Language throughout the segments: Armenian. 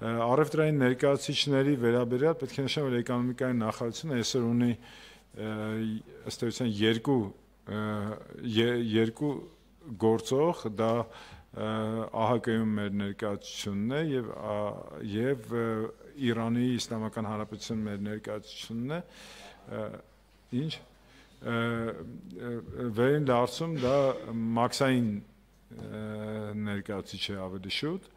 Առևտրային ներկայացուցիչների վերաբերյալ պետք է նշեմ, որ էկոնոմիկայի նախարարությունը այսօր ունի ըստ էության երկու երկու գործող դա ԱՀԿ-ում մեր ներկայացությունն է եւ եւ Իրանի Իսլամական Հանրապետության մեր ներկայացությունն է ինչ վերին դարձում դա մաքսային ներկայացուցիչ է ավելի շուտ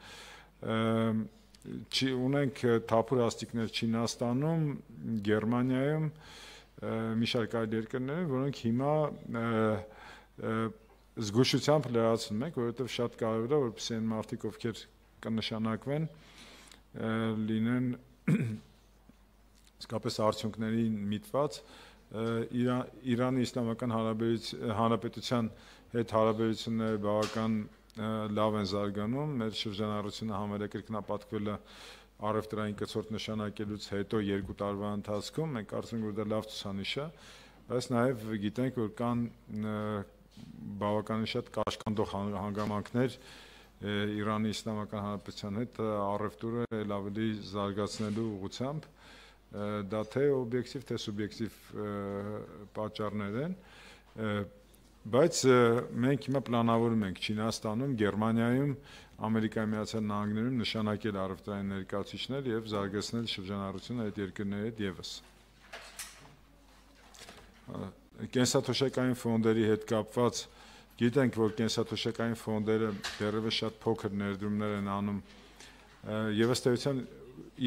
չի ունենք թափուր աստիկներ Չինաստանում, Գերմանիայում, մի շարք այլ երկրներում, որոնք հիմա զգուշությամբ լրացնում ենք, որովհետև շատ կարևոր է, որպեսզի այն մարդիկ, ովքեր կնշանակվեն, լինեն իսկապես արդյունքներին միտված Իրան Իրանի Իսլամական Հանրապետության հետ հարաբերությունները բավական լավ են զարգանում, մեր շրջանառությունը համերեկրկնապատկվել է առևտրային կցորդ նշանակելուց հետո երկու տարվա ընթացքում, մենք կարծում ենք, որ դա լավ ցուցանիշ է, բայց նաև գիտենք, որ կան բավականին շատ կաշկանդող հանգամանքներ Իրանի Իսլամական Հանրապետության հետ առևտուրը ել ավելի զարգացնելու ուղղությամբ դա թե օբյեկտիվ թե սուբյեկտիվ պատճառներ են բայց մենք հիմա պլանավորում ենք Չինաստանում, Գերմանիայում, Ամերիկայի Միացյալ Նահանգներում նշանակել առևտրային ներկայացուցիչներ եւ զարգացնել շրջանառությունը այդ երկրների հետ եւս։ Կենսաթոշակային ֆոնդերի հետ կապված գիտենք, որ կենսաթոշակային ֆոնդերը դեռևս շատ փոքր ներդրումներ են անում եւ ըստ էության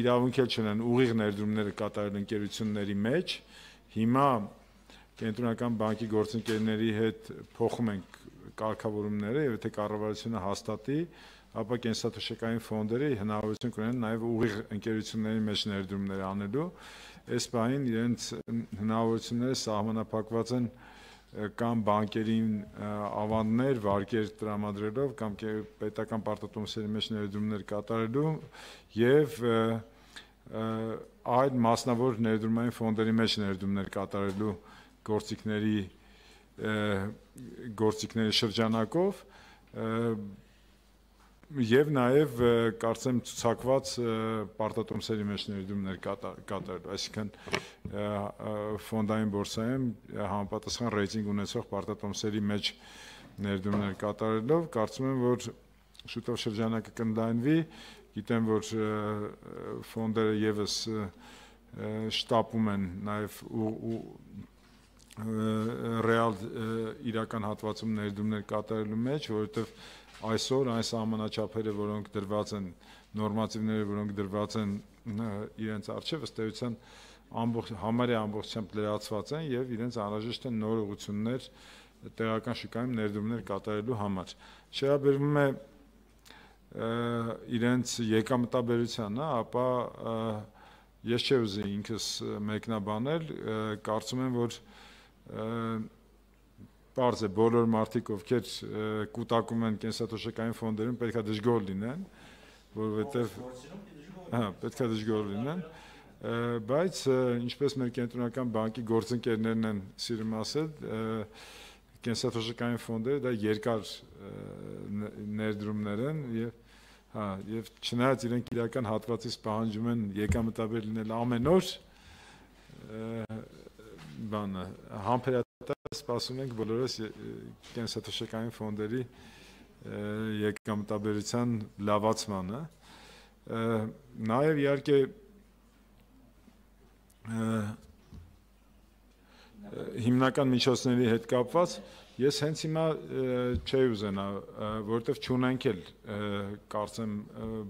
իրավունք էլ չունեն ուղիղ ներդրումները կատարել ընկերությունների մեջ։ Հիմա կենտրոնական բանկի գործընկերների հետ փոխում ենք կարգավորումները եւ եթե կառավարությունը հաստատի, ապա կենսաթոշակային ֆոնդերը հնարավորություն կունենան նաեւ ուղիղ ընկերությունների մեջ ներդրումներ անելու։ Այս բանին իրենց հնարավորությունները սահմանափակված են կամ բանկերին ավանդներ, վարկեր տրամադրելով կամ պետական պարտատոմսերի մեջ ներդրումներ կատարելու եւ այլ մասնավոր ներդրումային ֆոնդերի մեջ ներդրումներ կատարելու գործիքների գործիքների շրջանակով եւ նաեւ կարծեմ ցուցակված պարտատոմսերի մեջ ներդրումներ կատարելու, այսինքն ֆոնդային բորսայում համապատասխան ռեյտինգ ունեցող պարտատոմսերի մեջ ներդրումներ կատարելով կարծում եմ որ շուտով շրջանակը կընդլայնվի գիտեմ որ ֆոնդերը եւս շտապում են նաեւ ու ռեալ իրական հատվածում ներդրումներ կատարելու մեջ, որովհետև այսօր այս ամենաչափերը, որոնք դրված են նորմատիվները, որոնք դրված են իրենց արժեվ ըստ էության ամբողջ համարյա ամբողջությամբ լրացված են եւ իրենց անհրաժեշտ են նոր ուղություններ տեղական շուկայում ներդրումներ կատարելու համար։ Շեաբերվում է իրենց եկամտաբերությանը, ապա ես չէ ուզի ինքս մեկնաբանել, կարծում եմ, որ Պարզ է բոլոր մարդիկ, ովքեր կուտակում են կենսաթոշակային ֆոնդերում, պետքա դժգոհ լինեն, որովհետև հա, պետքա դժգոհ լինեն, բայց ինչպես մեր կենտրոնական բանկի գործընկերներն են սիրում ասել, կենսաթոշակային ֆոնդերը դա երկար ներդրումներ են եւ հա եւ չնայած իրենք իրական հատվածից պահանջում են եկամտաբեր լինել ամեն օր բանը. Համբերատար սպասում ենք բոլորս կենսաթոշակային ֆոնդերի եկամտաբերության լավացմանը նաև իհարկե հիմնական միջոցների հետ կապված ես հենց հիմա չէի ուզենա որովհետև չունենք էլ կարծեմ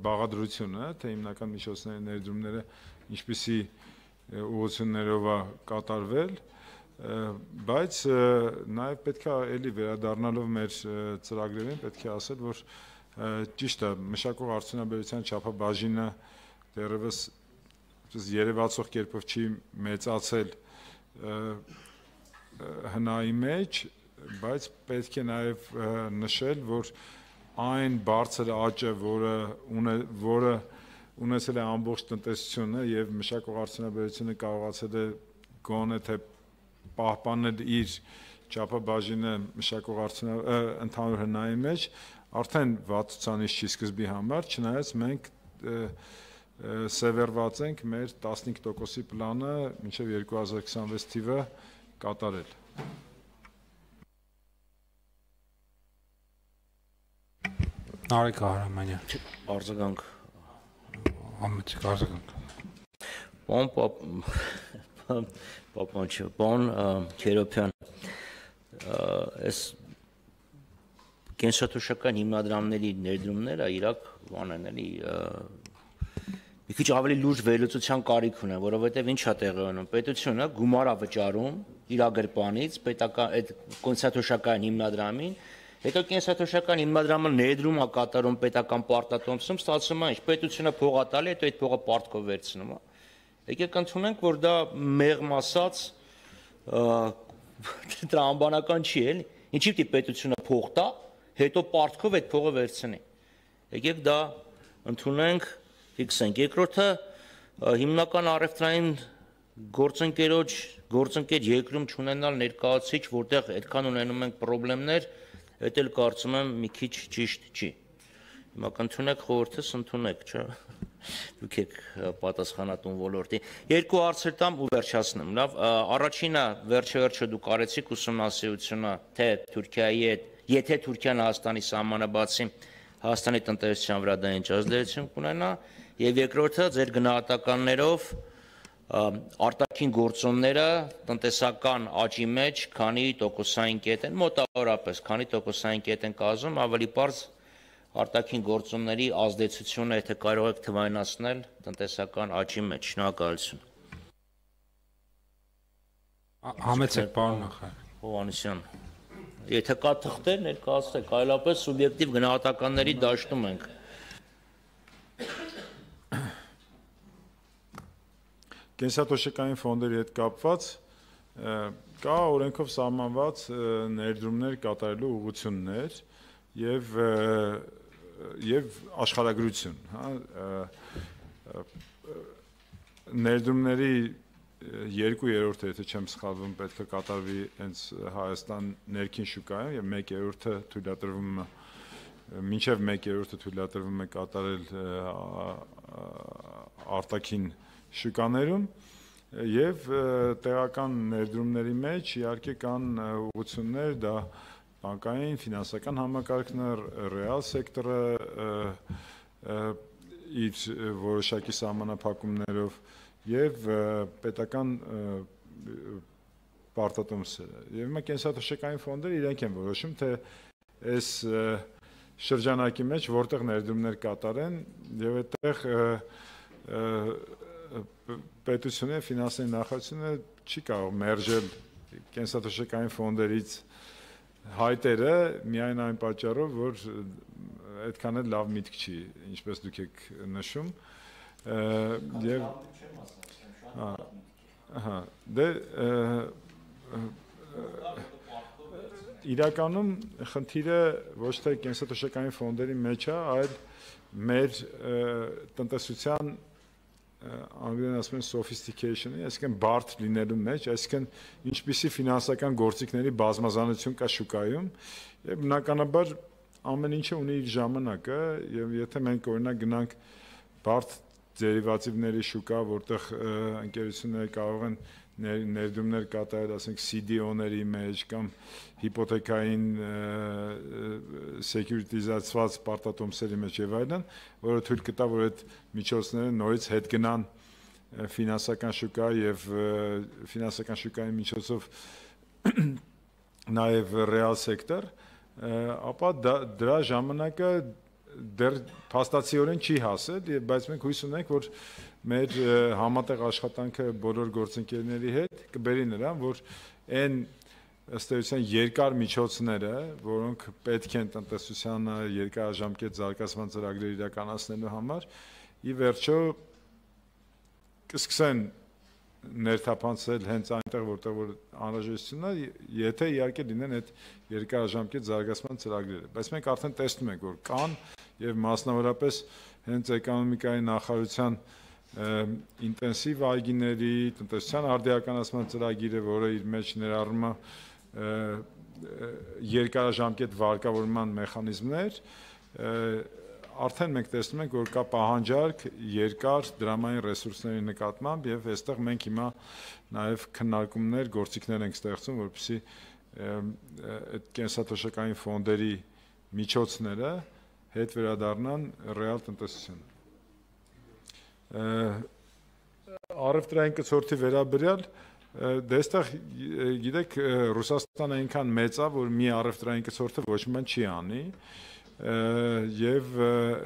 բաղադրությունը թե հիմնական միջոցների ներդրումները ինչպիսի ուղություններով է կատարվել, բայց նաև պետք է էլի վերադառնալով մեր ծրագրերին պետք է ասել, որ ճիշտ է, մշակող արդյունաբերության չափաբաժինը դեռևս երևացող կերպով չի մեծացել հնայի մեջ, բայց պետք է նաև նշել, որ այն բարձր աճը, որը որը ունեցել է ամբողջ տնտեսությունը եւ մշակող արդյունաբերությունը կարողացել է գոնե թե պահպանել իր չափաբաժինը մշակող արդյունա ընդհանուր հնայի մեջ արդեն վատ ցուցանիշ չի սկզբի համար, չնայած մենք սևեռված ենք մեր 15%-ի պլանը մինչև 2026 թիվը կատարել։ Նարեկ Հարամանյան։ Արձագանք Համեցիկ արձագանք։ Պոն պապ պապանչ պոն Քերոփյան այս կենսաթոշական հիմնադրամների ներդրումները իրակ բանն էլի մի քիչ ավելի լուրջ վերլուծության կարիք ունեն, որովհետև ինչա տեղի ունենում։ Պետությունը գումար է վճարում իր ագրպանից պետական այդ կոնցենտրաշական հիմնադրամին, հետո կենսաթոշական հիմնադրամը ներդրում է կատարում պետական պարտատոմսում, ստացվում է, ինչ պետությունը փող է տալի, հետո այդ փողը պարտքով վերցնում է։ Եկեք ընդունենք, որ դա մեղմ ասած տրամբանական չի էլի։ Ինչի՞ պիտի պետությունը փող տա, հետո պարտքով այդ փողը վերցնի։ Եկեք դա ընդունենք ֆիքսենք։ Երկրորդը հիմնական առևտրային գործընկերոջ գործընկեր երկրում ճանենալ ներկայացիչ, որտեղ այդքան ունենում ենք խնդիրներ, դա էլ կարծում եմ մի քիչ ճիշտ չի։ Հիմա կընդունեք խորհրդս ընդունեք, չէ՞ դուք եք պատասխանատուն ոլորտի։ Երկու հարցեր տամ ու վերջացնեմ։ Լավ, առաջինը վերջը-վերջը դուք արեցիք ուսումնասիրությունը, թե Թուրքիայի հետ, եթե Թուրքիան Հայաստանի սահմանը բացի, Հայաստանի տնտեսության վրա դա ինչ ազդեցություն կունենա, եւ երկրորդը ձեր գնահատականներով արտաքին գործոնները տնտեսական աճի մեջ քանի տոկոսային կետ են մոտավորապես քանի տոկոսային կետ են կազմում ավելի པարզ արտաքին գործոնների ազդեցությունը եթե կարող եք թվայնացնել տնտեսական աճի մեջ շնորհակալություն Համեցեք պարոն նախարար Հովանեսյան Եթե կա թղթեր ներկայացրեք, այլապես սուբյեկտիվ գնահատականների դաշտում ենք։ Կենսաթոշակային ֆոնդերի հետ կապված կա օրենքով սահմանված ներդրումներ կատարելու ուղղություններ եւ եւ աշխարհագրություն, հա ներդրումների 2/3-ը, եթե չեմ սխալվում, պետք է կատարվի հենց Հայաստան ներքին շուկայում եւ 1/3-ը թույլատրվում է մինչև 1/3-ը թույլատրվում է կատարել արտաքին շուկաներում եւ տեղական ներդրումների մեջ իհարկե կան ուղղություններ դա բանկային, ֆինանսական համակարգներ, ռեալ սեկտորը իր որոշակի սահմանափակումներով եւ պետական պարտատոմսերը։ Եվ հիմա կենսաթոշակային ֆոնդերը իրենք են որոշում, թե այս շրջանակի մեջ որտեղ ներդրումներ կատարեն եւ այդտեղ պետությունը ֆինանսների նախարարությունը չի կարող մերժել կենսաթոշակային ֆոնդերից հայտերը միայն այն պատճառով, որ այդքան էլ լավ միտք չի, ինչպես դուք եք նշում, եւ Ահա, դե իրականում խնդիրը ոչ թե կենսաթոշակային ֆոնդերի մեջ է, այլ մեր տնտեսության անգլերեն ասում են sophistication-ի, այսինքն բարդ լինելու մեջ, այսինքն ինչպիսի ֆինանսական գործիքների բազմազանություն կա շուկայում, եւ բնականաբար ամեն ինչը ունի իր ժամանակը եւ եթե մենք օրինակ գնանք բարդ դերիվատիվների շուկա, որտեղ ընկերությունները կարող են ներ, ներդրումներ կատարել, ասենք CDO-ների մեջ կամ հիպոթեկային սեկյուրիտիզացված պարտատոմսերի մեջ եւ այլն, որը թույլ կտա, որ այդ միջոցները նորից հետ գնան ֆինանսական շուկա եւ ֆինանսական շուկայի միջոցով նաեւ ռեալ սեկտոր, ապա դրա ժամանակը դեռ փաստացիորեն չի հասել, բայց մենք հույս ունենք, որ մեր համատեղ աշխատանքը բոլոր գործընկերների հետ կբերի նրան, որ այն ըստ էության երկար միջոցները, որոնք պետք են տնտեսությանը երկարաժամկետ զարգացման ծրագրեր իրականացնելու համար, ի վերջո կսկսեն ներթափանցել հենց այնտեղ որտեղ որ անհրաժեշտությունն է, եթե իհարկե լինեն այդ երկարաժամկետ զարգացման ծրագրերը, բայց մենք արդեն տեսնում ենք, որ կան եւ մասնավորապես հենց էկոնոմիկայի նախարարության ինտենսիվ այգիների տնտեսության արդիականացման ծրագիրը, որը իր մեջ ներառում է երկարաժամկետ վարկավորման մեխանիզմներ, արդեն մենք տեսնում ենք, որ կա պահանջարկ երկար դրամային ռեսուրսների նկատմամբ եւ այստեղ մենք հիմա նաեւ քննարկումներ, գործիքներ ենք ստեղծում, որպեսզի այդ կենսաթոշակային ֆոնդերի միջոցները հետ վերադառնան ռեալ տնտեսությանը։ Արևտրային կցորդի վերաբերյալ դե այստեղ գիտեք Ռուսաստանը այնքան մեծ է, որ մի արևտրային կցորդը ոչ մի բան չի անի եւ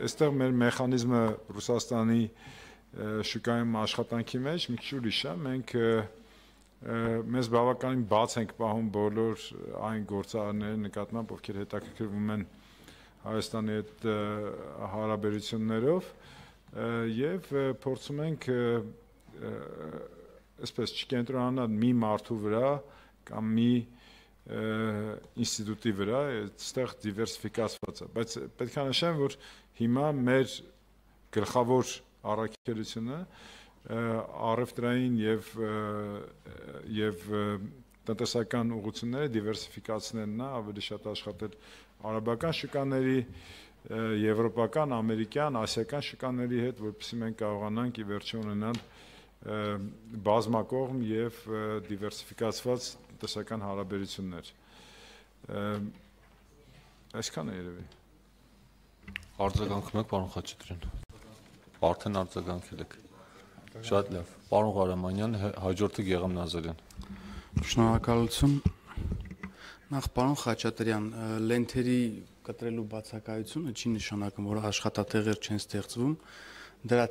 այստեղ մեր մեխանիզմը Ռուսաստանի շուկայում աշխատանքի մեջ մի քիչ ուրիշ է մենք մեզ բավականին բաց ենք պահում բոլոր այն գործարարների նկատմամբ, ովքեր հետաքրքրվում են Հայաստանի հետ հարաբերություններով եւ փորձում ենք այսպես չկենտրոնանալ մի մարդու վրա կամ մի ինստիտուտի վրա, այստեղ դիվերսիֆիկացված է, բայց պետք է նշեմ, որ հիմա մեր գլխավոր առաքելությունը առևտրային եւ եւ տնտեսական ուղղությունները դիվերսիֆիկացնելն է, ավելի շատ աշխատել արաբական շուկաների, եվրոպական, ամերիկյան, ասիական շուկաների հետ, որովհետեւ մենք կարողանանք ի վերջո ունենալ բազմակողմ եւ դիվերսիֆիկացված տնտեսական հարաբերություններ։ Այսքան է երևի։ Արձագանքում եք պարոն Խաչատրյան։ Արդեն արձագանքել եք։ Շատ լավ։ Պարոն Ղարամանյան, հաջորդը Գեգամ Նազարյան։ Շնորհակալություն։ Նախ պարոն Խաչատրյան, լենթերի կտրելու բացակայությունը չի նշանակում, որ աշխատատեղեր չեն ստեղծվում։ Դրա